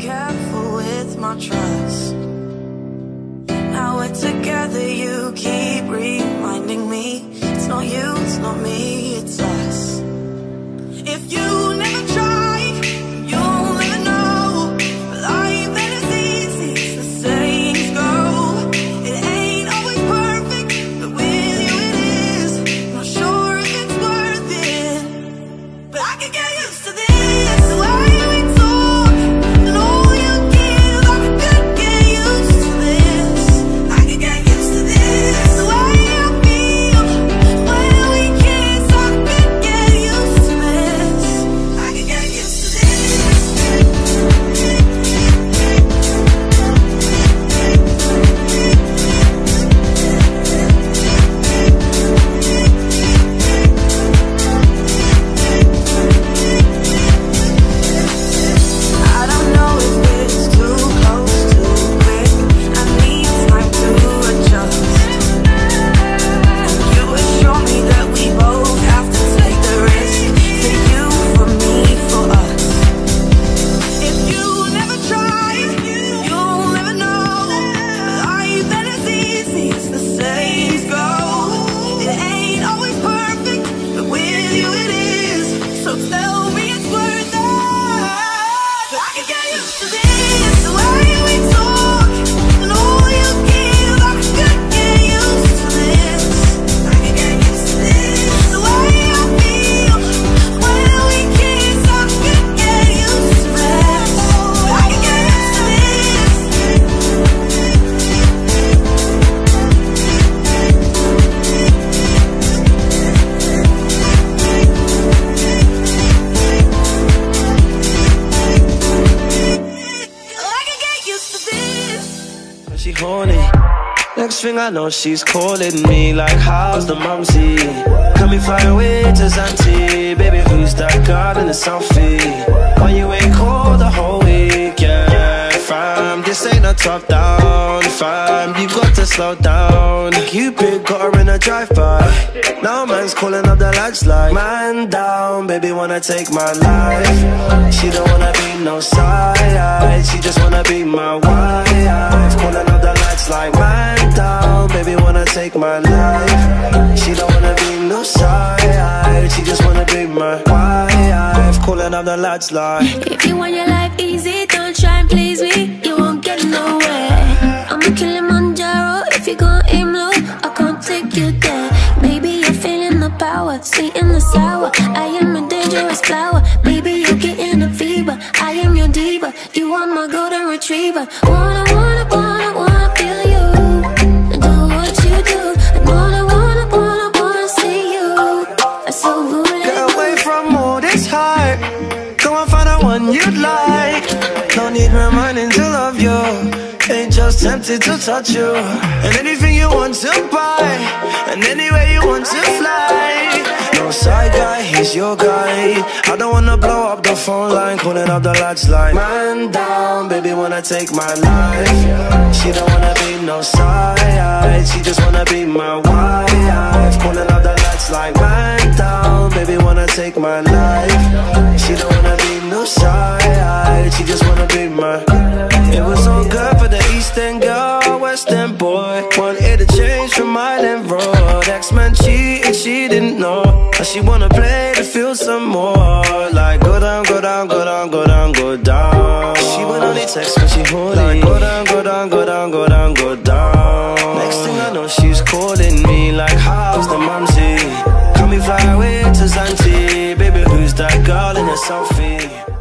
careful with my trust. Now we're together, you keep reminding me it's not you, it's not me, it's us. If you never try, you'll never know. Life ain't as Next thing I know, she's calling me like, How's the mumsy? Can we fly away to Zante? Baby, who's that girl in the selfie? Why you ain't called the whole week? Yeah, fam, this ain't a top down, fam. You got to slow down. Cupid got her in a drive-by. Now man's calling up the lads like, Man down, baby, wanna take my life. She don't She don't wanna be no side, she just wanna be my wife. Calling up the lads like. If you want your life easy, don't try and please me. You won't get nowhere. I'm a Kilimanjaro. If you gon' aim low, I can't take you there. Maybe you're feeling the power, sweet and the sour. I am a dangerous flower. Maybe you're getting a fever. I am your diva. You are my golden retriever. Wanna, wanna, wanna Ain't just tempted to touch you. And anything you want to buy. And anywhere you want to fly. No side guy, he's your guy. I don't wanna blow up the phone line. Calling up the lights like, Man down, baby, wanna take my life. She don't wanna be no side. She just wanna be my wife. Calling up the lights like, Man down, baby, wanna take my life. She don't wanna be no side. She just wanna be my. It was all boy. Wanted to change from Island Road. X-Men cheating, she didn't know. Now she wanna play to feel some more. Like go down, go down, go down, go down, go down. She would only text when she horny. Like go down, go down, go down, go down, go down. Next thing I know, she's calling me like, how's the mumsy? Can we fly away to Zante? Baby, who's that girl in the selfie?